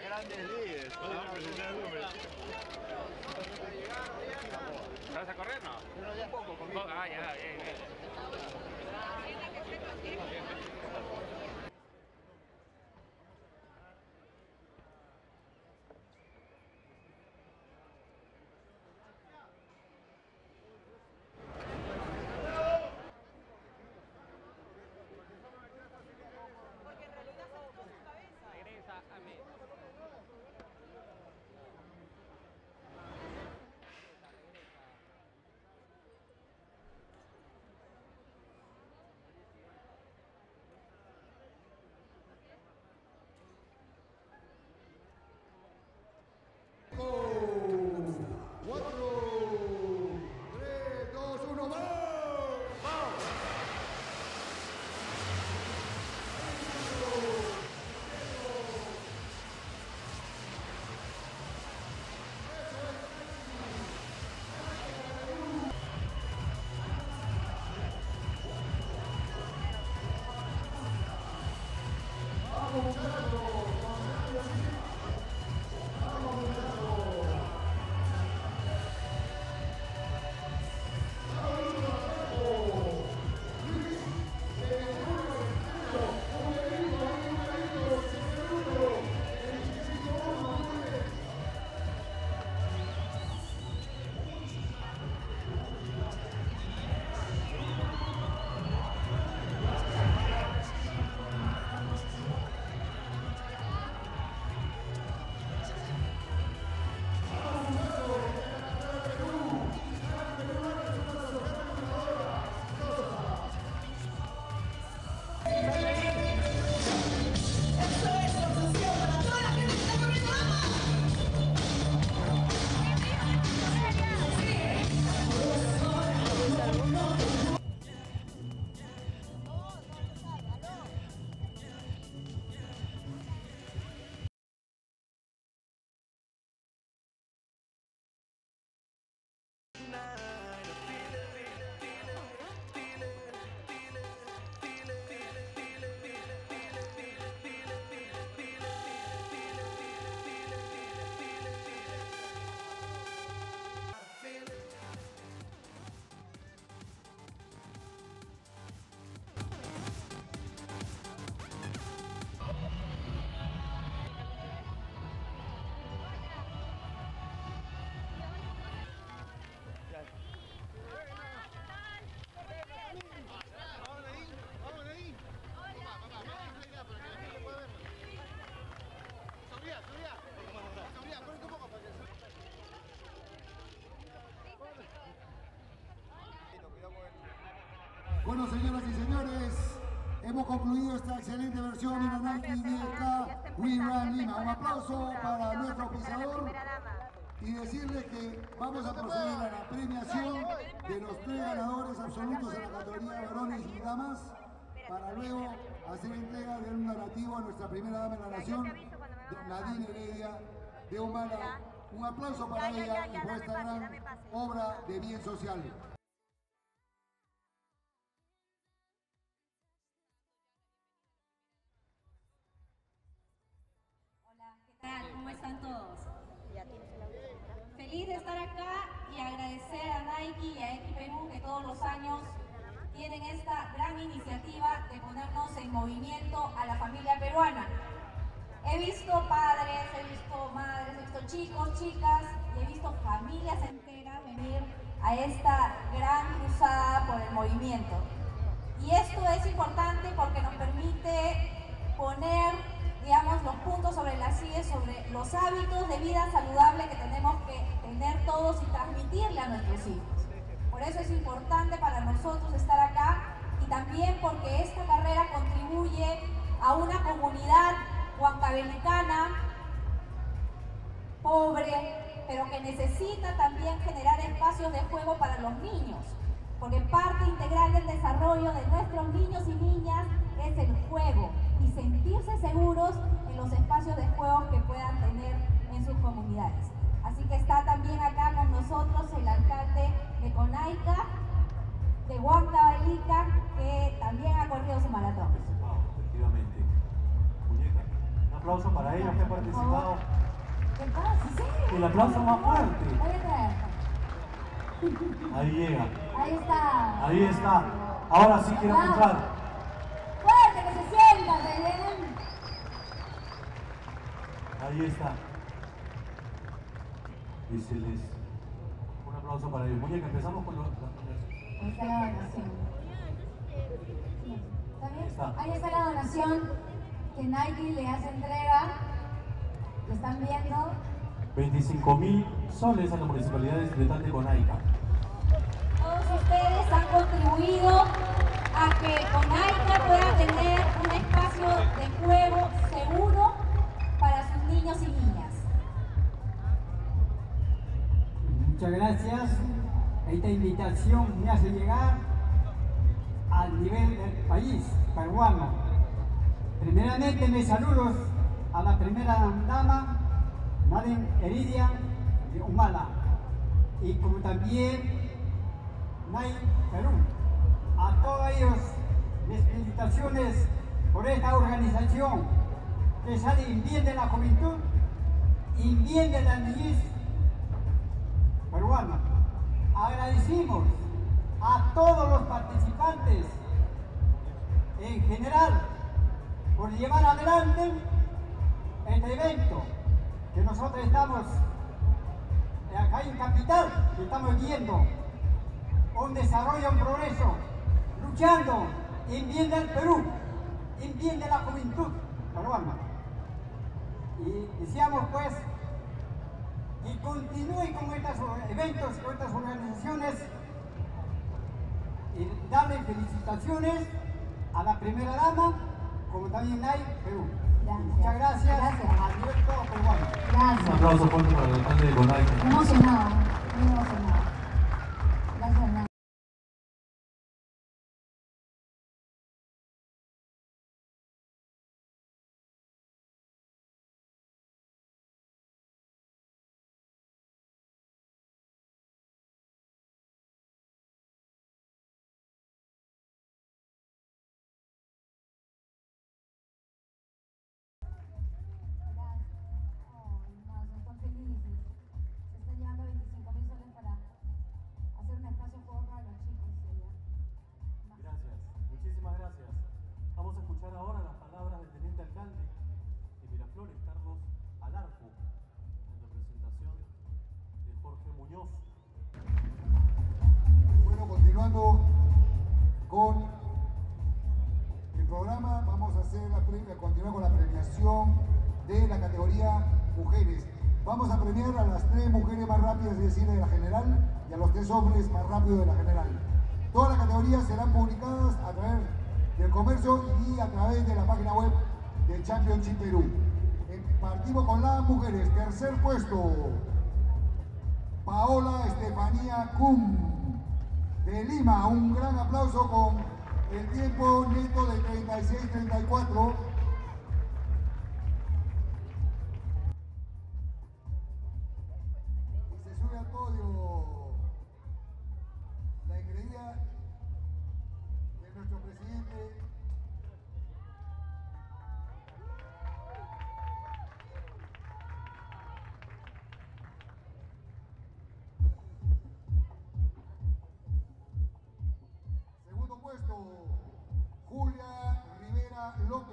Las grandes líderes. ¿Vas a correr no? A poco, conmigo. Ah, ya, bien, bien. Bueno, señoras y señores, hemos concluido esta excelente versión de la Nike 10K We Run Lima. Un aplauso para nuestro auspiciador y decirles que vamos a proceder a la premiación de los tres ganadores absolutos en la categoría varones y damas para luego hacer entrega de un donativo a nuestra primera dama de la nación, de Nadine Heredia de Humala. Un aplauso para ella y por esta gran obra de bien social. Tienen esta gran iniciativa de ponernos en movimiento a la familia peruana. He visto padres, he visto madres, he visto chicos, chicas y he visto familias enteras venir a esta gran cruzada por el movimiento. Y esto es importante porque nos permite poner, digamos, los puntos sobre las sillas, sobre los hábitos de vida saludable que tenemos que tener todos y transmitirle a nuestros hijos. Por eso es importante para nosotros estar acá y también porque esta carrera contribuye a una comunidad huancabelicana pobre, pero que necesita también generar espacios de juego para los niños, porque parte integral del desarrollo de nuestros niños y niñas es el juego y sentirse seguros en los espacios de juego que puedan tener en sus comunidades. Así que está también acá con nosotros el alcalde de Conaica, de Huancavelica, que también ha corrido su maratón. Efectivamente. Muñeca, un aplauso para ellos que han participado. ¿Qué pasa? ¿En serio? El aplauso más fuerte. Ahí llega. Ahí está. Ahí está. Ahora sí quiero escuchar. Fuerte, que se sientan, vienen. Ahí está. Y se les... Un aplauso para ellos. Muñeca, empezamos con los... Ahí está la donación. ¿Está bien? Ahí está la donación que Nike le hace entrega. ¿Lo están viendo? 25 mil soles a la Municipalidad Distrital de Conaica. Todos ustedes han contribuido a que Conaica pueda tener un espacio de juego seguro para sus niños y niñas. Muchas gracias. Esta invitación me hace llegar al nivel del país peruano. Primeramente, mis saludos a la primera dama, Nadine Heridia de Humala, y como también NAI Perú. A todos ellos, mis felicitaciones por esta organización que sale en bien de la juventud y en bien de la niñez peruana. Agradecimos a todos los participantes en general por llevar adelante este evento que nosotros estamos acá en Capital, que estamos viendo un desarrollo, un progreso, luchando en bien del Perú, en bien de la juventud peruana. Y deseamos pues y continúe con estos eventos, con estas organizaciones y darle felicitaciones a la primera dama, como también hay Perú. Gracias. Muchas gracias, Gracias. a directo peruano. Un Gracias. aplauso fuerte para el alcalde de Conaica. Emocionado, muy emocionado. Vamos a premiar a las tres mujeres más rápidas, es decir, de la general, y a los tres hombres más rápidos de la general. Todas las categorías serán publicadas a través del comercio y a través de la página web de Championship Perú. Eh, Partimos con las mujeres. Tercer puesto, Paola Estefanía Cum de Lima. Un gran aplauso con el tiempo neto de 36-34.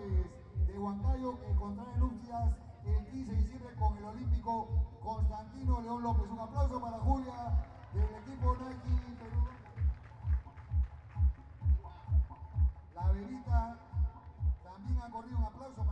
López de Huancayo, que contrae nupcias el 15 de diciembre con el olímpico Constantino León López. Un aplauso para Julia del equipo Nike Perú. La Bebita también ha corrido. Un aplauso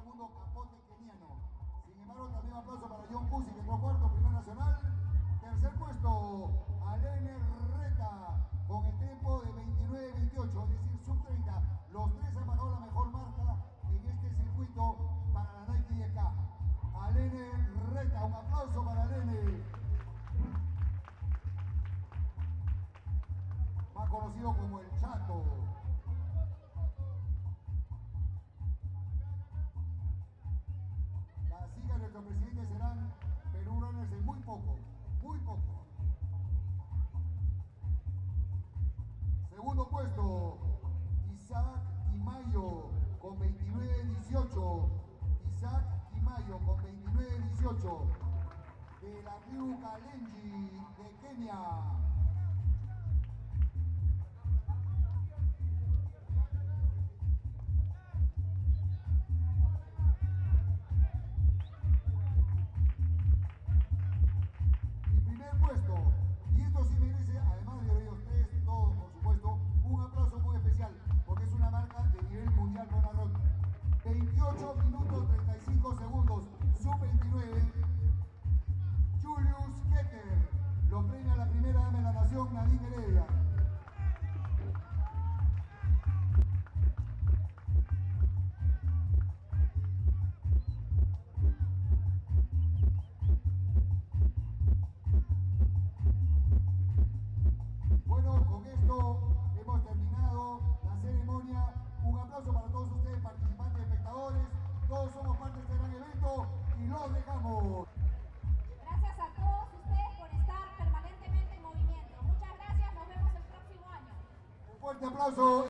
segundo Capote Keniano. Sin embargo, también un aplauso para John Cusi, que fue cuarto, primer nacional. Tercer puesto, Gracias a todos ustedes por estar permanentemente en movimiento. Muchas gracias, nos vemos el próximo año. Un fuerte aplauso.